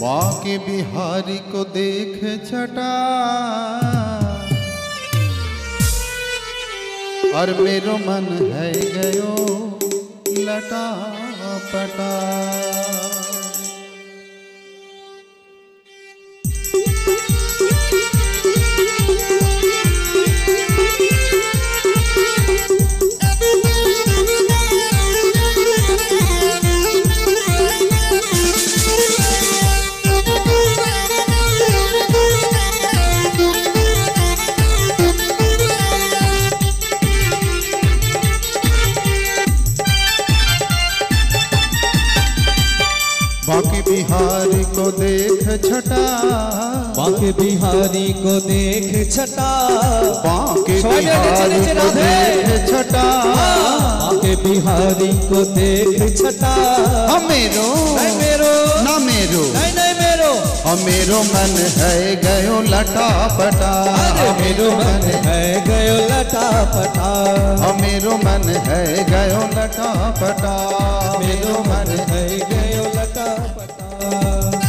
बाके बिहारी को देख छटा। और मेरो मन है गयो लटा पटा। देख छटा। बाके बिहारी को देख छटा। बाके है, बिहारी को देख छटा। बाके बिहारी को देख छटा। हमेरो नहीं मेरो। ना मेरो। नहीं नहीं मेरो। हमेरो मन है गयो लटा पटा मेरो मन है गयो लटा पटा हमेरो मन है गयो लटा पटा मेरो मन है गयो लटा पटा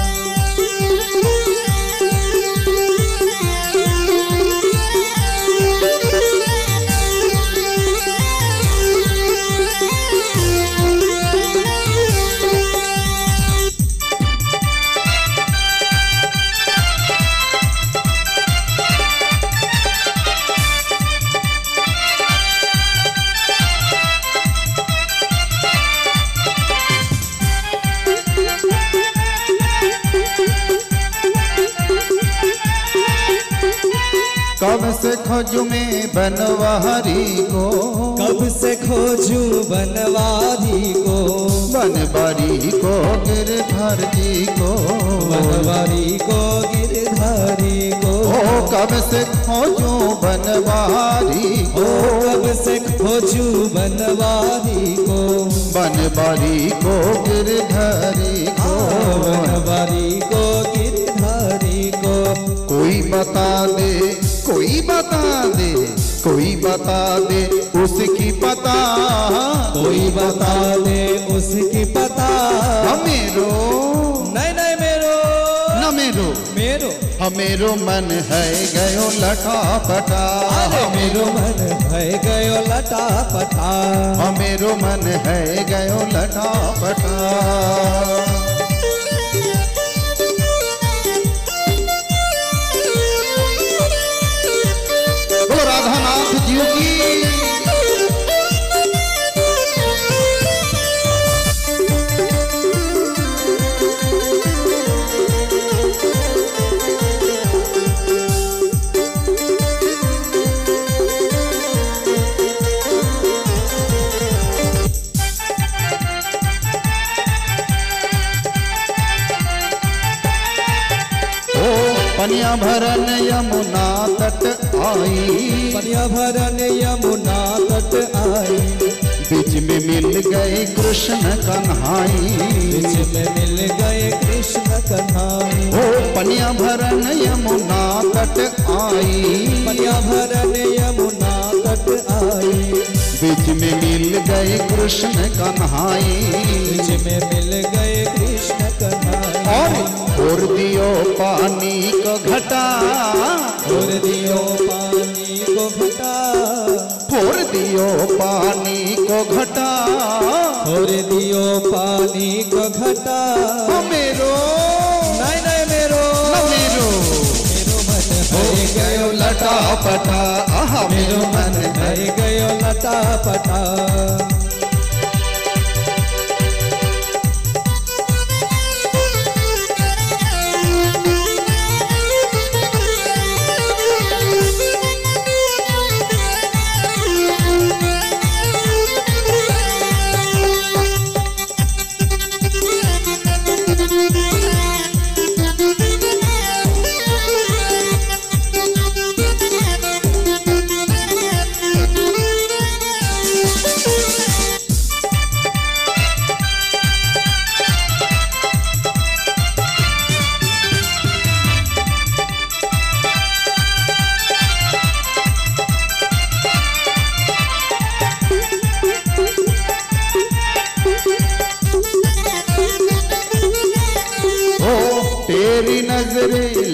कब से खोजू में बनवारी को? कब से खोजू बनवारी को? बनवारी को गिरधर जी को। बनवारी को गिरधारी को। ओ कब से खोजू बनवारी ओ कब से खोजू बनवारी को? बनवारी को गिरधरी को। बनवारी को कोई बता दे कोई बता दे उसकी पता। कोई बता दे उसकी पता। हमेरो नहीं नहीं मेरो। न मेरो। मेरो। हमेरो मन है गयो लटा पटा अरे मेरो मन है गयो लटा पटा हमेरो मन है गयो लटा पटा पनिया भरन यमुना तट आई। पनिया भरन यमुना तट आई। बीच में मिल गए कृष्ण कन्हाई। बीच में मिल गए कृष्ण कन्हाई। ओ पनिया भरन यमुना तट आई। पनिया भरन यमुना तट आई। बीच में मिल गए कृष्ण कन्हाई। बीच में मिल गए कृष्ण कन्हाई। और और दियो पानी को घटा। और दियो पानी को घटा। और दियो पानी को घटा। और दियो पानी को घटा। मेरो नहीं नहीं मेरो। मेरो मेरो मन हो गयो लटा पटा आहा। मेरो मन है गयो लटा पटा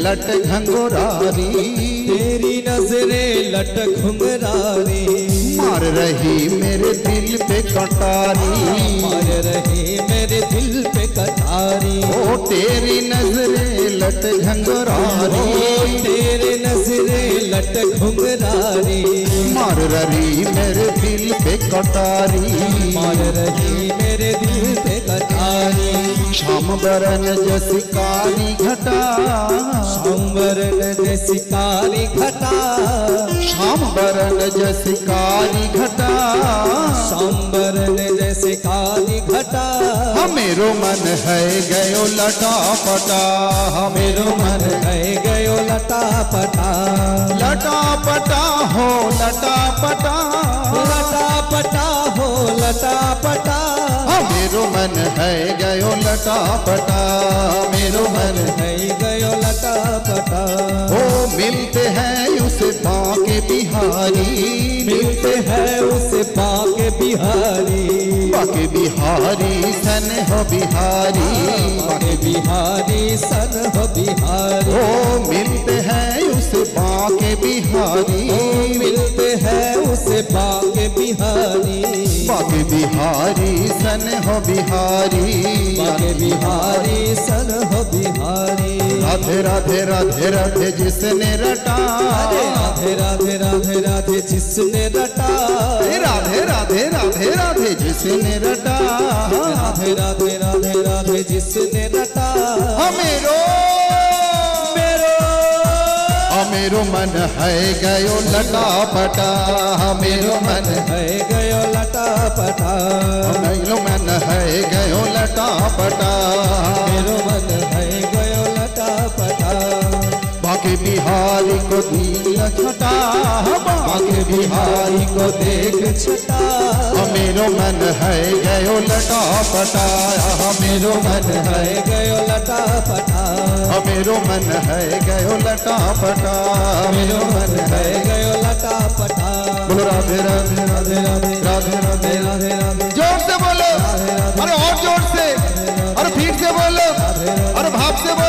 लट घंगोरारी। तेरी नजरे लट घुंगरारी मार रही मेरे दिल पे कटारी। मार रही मेरे दिल पे कतारी। ओ तेरी नजरे लट घंगोरारी तेरे नजरे लट घुंघरारी। मार रही मेरे दिल पे कतारी मार रही मेरे दिल पे कतारी शाम बरन जैसी काली घटा। संवरण जैसी काली घटा। शाम बरन जैसी काली घटा। शाम बरन जैसे काली घटा हमेरो मन है गयो लटा पटा हमेरो मन है गयो लटा पटा लटा पटा हो लटा पटा लटा पटा हो लटा पटा हमेरो मन है गयो लटा पटा मेरो मन है गयो लटा पटा हो मिलते हैं उसे बाके बिहारी। मिलते हैं उसे पाके बिहारी। बाके बिहारी सन हो बिहारी। पाके बिहारी सन हो बिहारी। ओ मिलते हैं उसे बाके बिहारी। मिलते हैं उसे पाके बिहारी। बाके बिहारी सन हो बिहारी। पाके बिहारी सन हो बिहारी। राधे राधे राधे राधे जिसने रटा। राधे राधे राधे राधे जिसने रटा। राधे राधे राधे राधे जिसने रटा। राधे राधे राधे राधे जिसने रटा। हमेरो मेरो मन है गयो लटा पटा हमेरो मन है गयो लटा पटा हमेरो मन है गयो लटा पटा मेरो मन है बिहारी को दिल छटा बाके बिहारी को देख छटा। हमेरो मन है गयो लटा पटा हमेरो मन है गयो लटा पटा हमेरो मन है गयो लटा पटा मेरो मन है गयो लटा पटा बोलो राधे राधे। राधे राधे। राधे राधे। राधे राधे। ज़ोर से बोलो। अरे और ज़ोर से। अरे भीड़ से बोलो। अरे भाव से बोलो।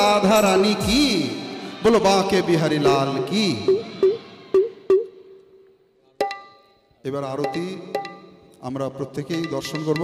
রাধা রানী কি বলো বাঁকে বিহারি লাল কি এবার আরতি আমরা প্রত্যেকেই দর্শন করব